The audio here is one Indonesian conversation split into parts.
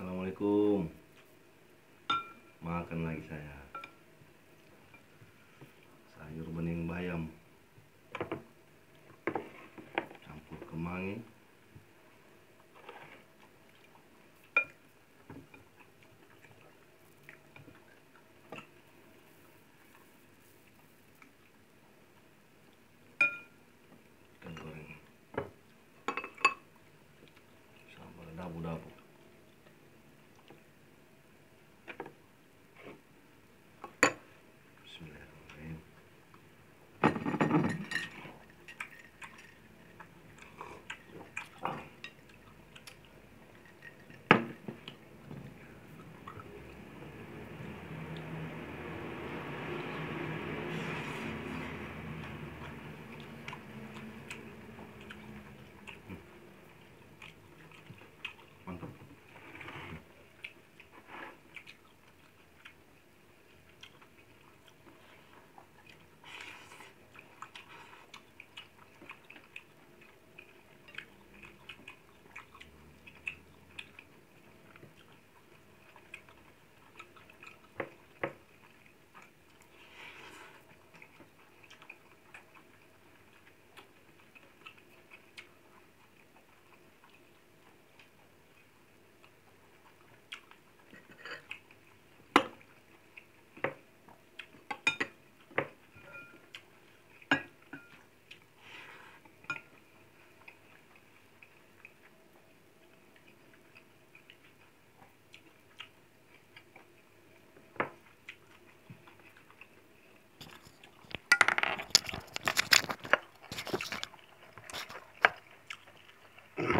Assalamualaikum. Makan lagi saya. Sayur bening bayam. Campur kemangi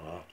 Uh-huh.